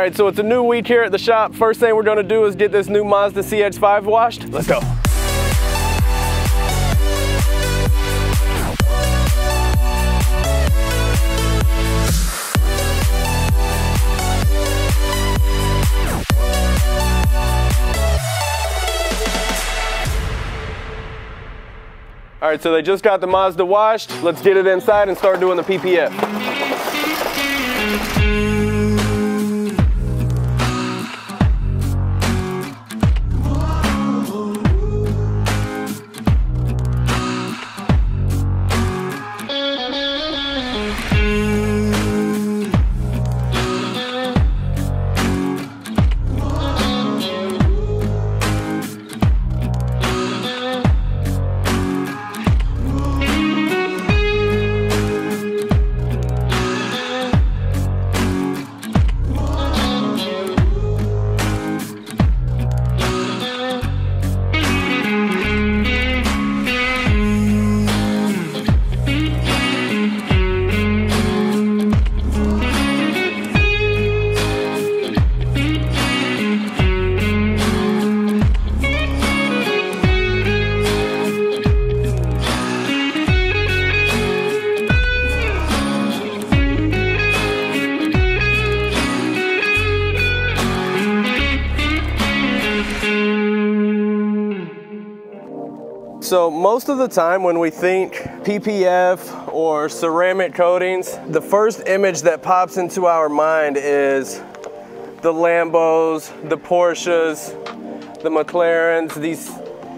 right, so it's a new week here at the shop. First thing we're gonna do is get this new Mazda CX-5 washed. Let's go. All right, so they just got the Mazda washed. Let's get it inside and start doing the PPF. So most of the time when we think PPF or ceramic coatings, the first image that pops into our mind is the Lambos, the Porsches, the McLarens, these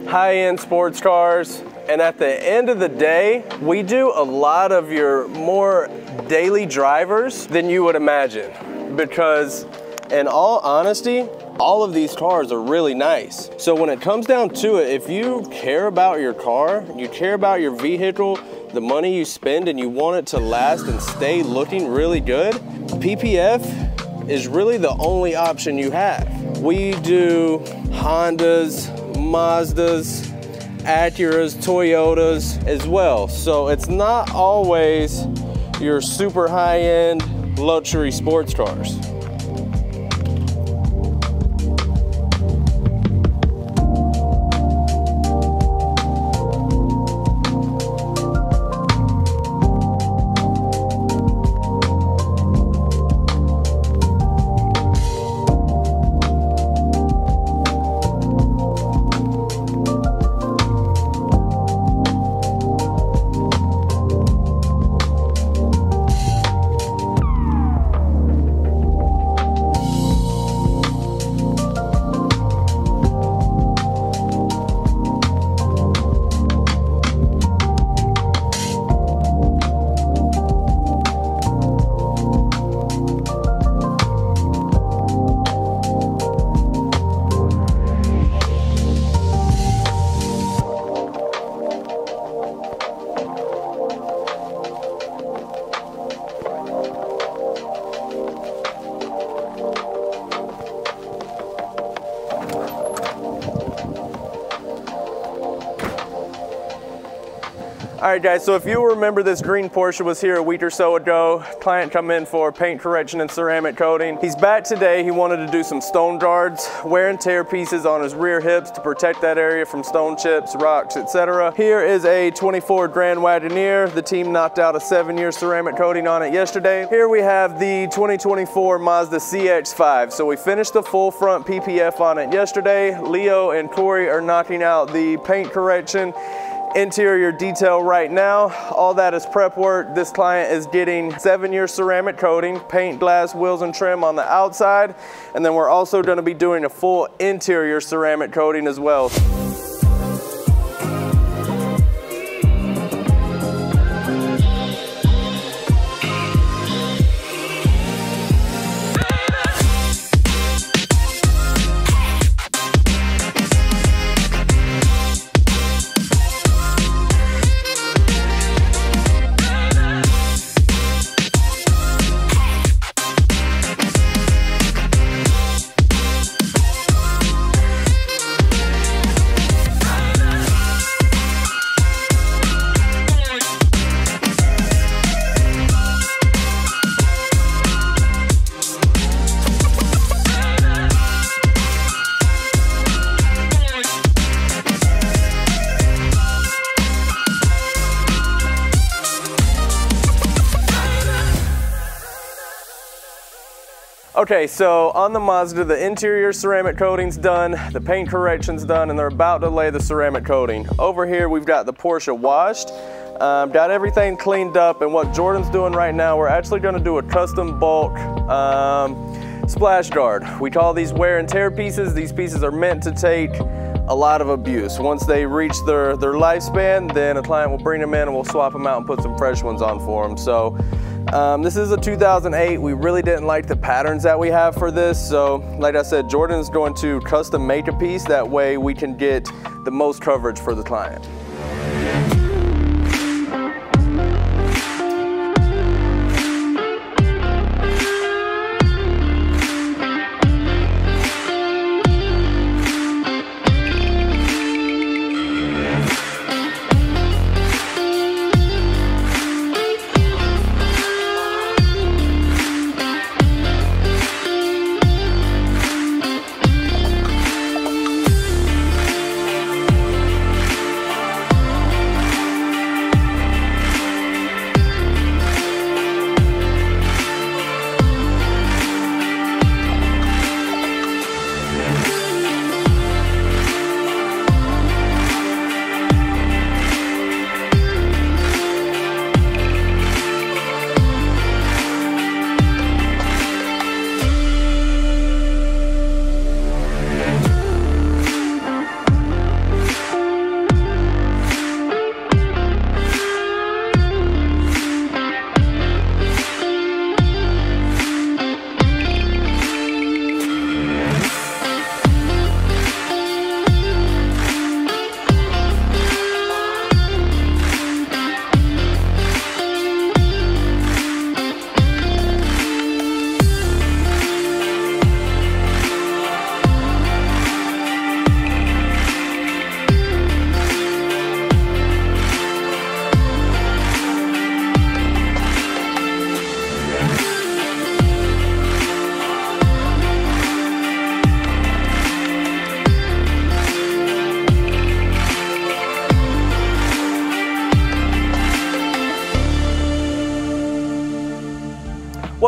high-end sports cars. And at the end of the day, we do a lot of your more daily drivers than you would imagine. Because in all honesty, all of these cars are really nice. So when it comes down to it, if you care about your car, you care about your vehicle, the money you spend and you want it to last and stay looking really good, PPF is really the only option you have. We do Hondas, Mazdas, Acuras, Toyotas as well. So it's not always your super high-end luxury sports cars. All right guys, so if you remember this green Porsche was here a week or so ago, client come in for paint correction and ceramic coating. He's back today, he wanted to do some stone guards, wear and tear pieces on his rear hips to protect that area from stone chips, rocks, etc. Here is a 24 Grand Wagoneer. The team knocked out a seven year ceramic coating on it yesterday. Here we have the 2024 Mazda CX-5. So we finished the full front PPF on it yesterday. Leo and Corey are knocking out the paint correction interior detail right now. All that is prep work. This client is getting seven year ceramic coating, paint, glass, wheels, and trim on the outside. And then we're also gonna be doing a full interior ceramic coating as well. Okay, so on the Mazda, the interior ceramic coating's done, the paint correction's done, and they're about to lay the ceramic coating. Over here, we've got the Porsche washed, um, got everything cleaned up, and what Jordan's doing right now, we're actually gonna do a custom bulk um, splash guard. We call these wear and tear pieces. These pieces are meant to take a lot of abuse. Once they reach their, their lifespan, then a client will bring them in and we'll swap them out and put some fresh ones on for them. So um, this is a 2008. We really didn't like the patterns that we have for this. So like I said, Jordan is going to custom make a piece. That way we can get the most coverage for the client.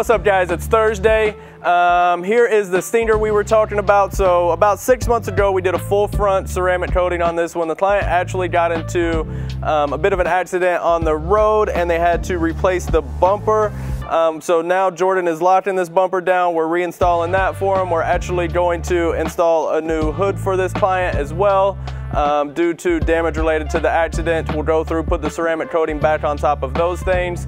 What's up guys, it's Thursday. Um, here is the Stinger we were talking about. So about six months ago, we did a full front ceramic coating on this one. The client actually got into um, a bit of an accident on the road and they had to replace the bumper. Um, so now Jordan is locking this bumper down. We're reinstalling that for him. We're actually going to install a new hood for this client as well. Um, due to damage related to the accident, we'll go through, put the ceramic coating back on top of those things.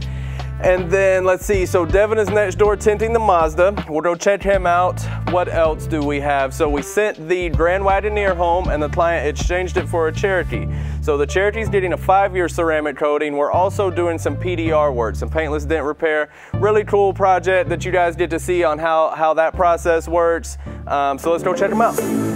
And then let's see, so Devin is next door tinting the Mazda. We'll go check him out. What else do we have? So we sent the Grand Wagoneer home and the client exchanged it for a Cherokee. So the Cherokee's getting a five-year ceramic coating. We're also doing some PDR work, some paintless dent repair. Really cool project that you guys get to see on how, how that process works. Um, so let's go check them out.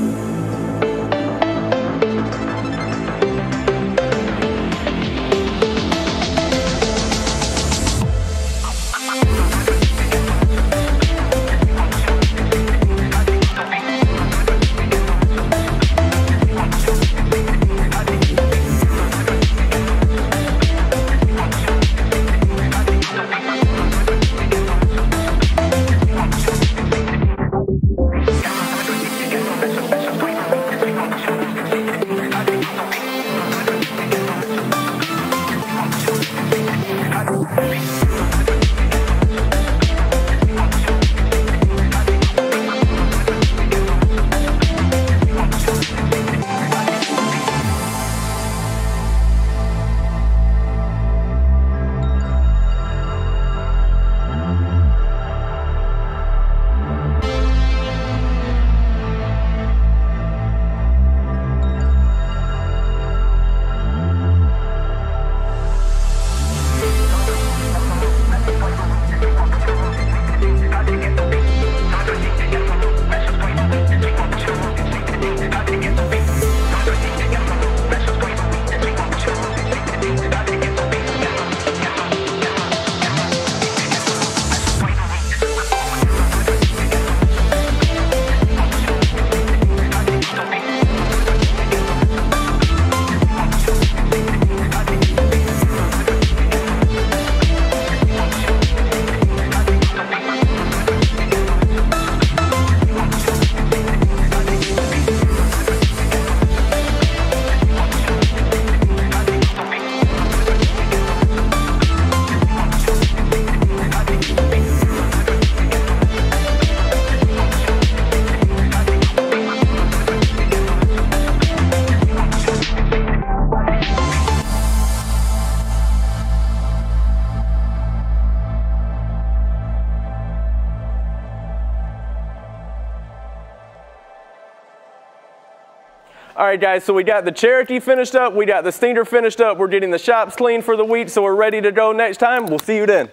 All right, guys, so we got the Cherokee finished up. We got the Stinger finished up. We're getting the shops clean for the week, so we're ready to go next time. We'll see you then.